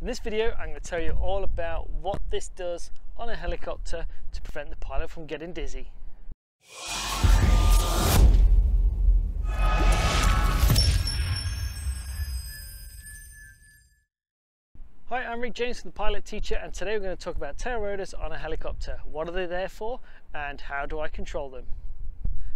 In this video I'm going to tell you all about what this does on a helicopter to prevent the pilot from getting dizzy. Hi, I'm Rick James from the Pilot Teacher and today we're going to talk about tail rotors on a helicopter. What are they there for and how do I control them?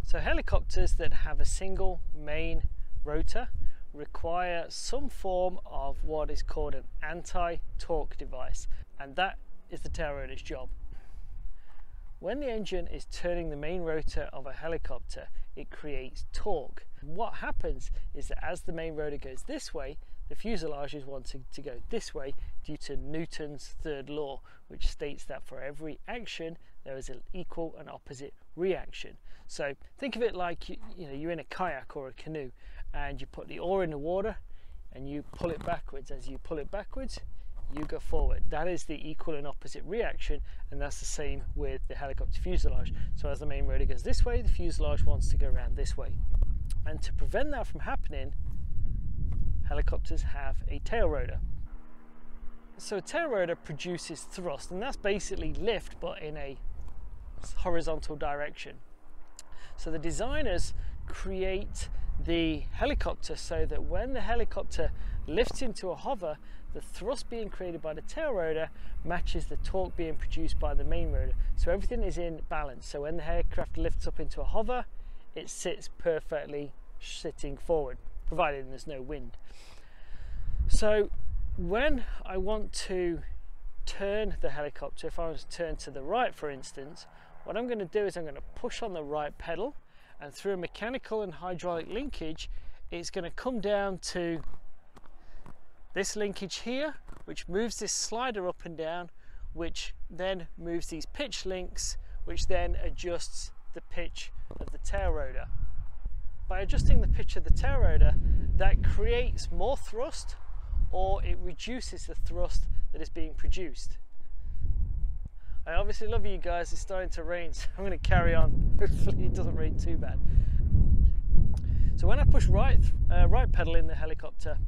So helicopters that have a single main rotor require some form of what is called an anti-torque device and that is the tail rotor's job. When the engine is turning the main rotor of a helicopter it creates torque. What happens is that as the main rotor goes this way the fuselage is wanting to go this way due to Newton's third law which states that for every action there is an equal and opposite reaction. So think of it like you, you know you're in a kayak or a canoe and you put the oar in the water and you pull it backwards. As you pull it backwards, you go forward. That is the equal and opposite reaction, and that's the same with the helicopter fuselage. So as the main rotor goes this way, the fuselage wants to go around this way. And to prevent that from happening, helicopters have a tail rotor. So a tail rotor produces thrust, and that's basically lift, but in a horizontal direction. So the designers create the helicopter so that when the helicopter lifts into a hover, the thrust being created by the tail rotor matches the torque being produced by the main rotor. So everything is in balance. So when the aircraft lifts up into a hover, it sits perfectly sitting forward, provided there's no wind. So when I want to turn the helicopter, if I was to turn to the right, for instance, what I'm going to do is I'm going to push on the right pedal and through a mechanical and hydraulic linkage it's going to come down to this linkage here which moves this slider up and down which then moves these pitch links which then adjusts the pitch of the tail rotor. By adjusting the pitch of the tail rotor that creates more thrust or it reduces the thrust that is being produced. I obviously love you guys. It's starting to rain, so I'm going to carry on. Hopefully, it doesn't rain too bad. So when I push right, uh, right pedal in the helicopter,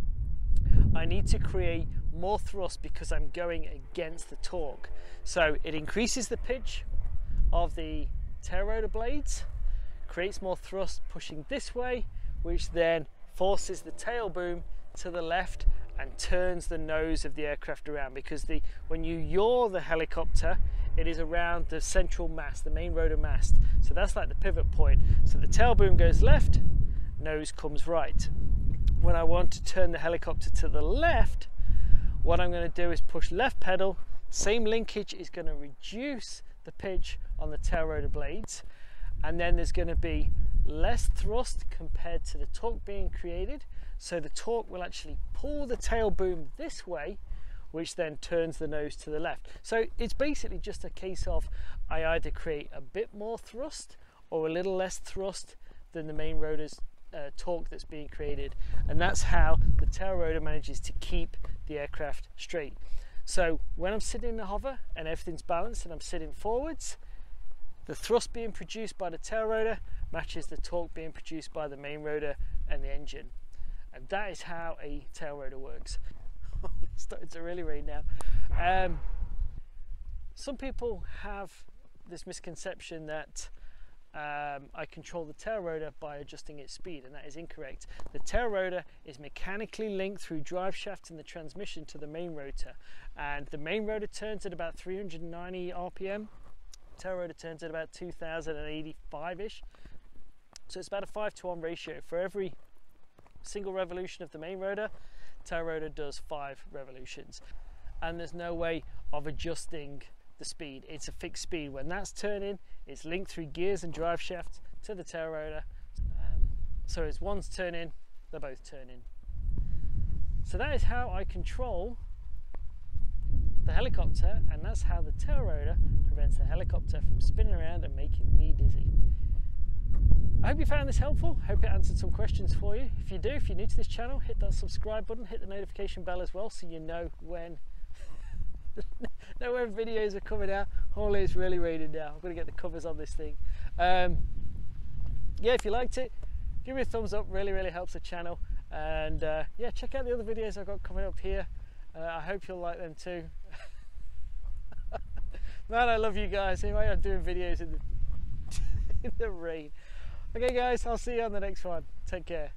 I need to create more thrust because I'm going against the torque. So it increases the pitch of the tail rotor blades, creates more thrust pushing this way, which then forces the tail boom to the left and turns the nose of the aircraft around because the when you yaw the helicopter it is around the central mast, the main rotor mast. So that's like the pivot point. So the tail boom goes left, nose comes right. When I want to turn the helicopter to the left, what I'm going to do is push left pedal. Same linkage is going to reduce the pitch on the tail rotor blades. And then there's going to be less thrust compared to the torque being created. So the torque will actually pull the tail boom this way which then turns the nose to the left. So it's basically just a case of I either create a bit more thrust or a little less thrust than the main rotor's uh, torque that's being created. And that's how the tail rotor manages to keep the aircraft straight. So when I'm sitting in the hover and everything's balanced and I'm sitting forwards, the thrust being produced by the tail rotor matches the torque being produced by the main rotor and the engine. And that is how a tail rotor works. it's starting to really rain now. Um, some people have this misconception that um, I control the tail rotor by adjusting its speed, and that is incorrect. The tail rotor is mechanically linked through drive shaft and the transmission to the main rotor, and the main rotor turns at about 390 RPM. Tail rotor turns at about 2085-ish. So it's about a 5 to 1 ratio. For every single revolution of the main rotor, tail rotor does five revolutions. And there's no way of adjusting the speed. It's a fixed speed. When that's turning it's linked through gears and drive shaft to the tail rotor. Um, so as one's turning they're both turning. So that is how I control the helicopter and that's how the tail rotor prevents the helicopter from spinning around and making me dizzy I hope you found this helpful. Hope it answered some questions for you. If you do, if you're new to this channel, hit that subscribe button, hit the notification bell as well so you know when know when videos are coming out. Holy, it's really raining now. I'm to get the covers on this thing. Um, yeah, if you liked it, give me a thumbs up. Really, really helps the channel. And uh, yeah, check out the other videos I've got coming up here. Uh, I hope you'll like them too. Man, I love you guys. Here I am doing videos in the, in the rain. Okay guys, I'll see you on the next one. Take care.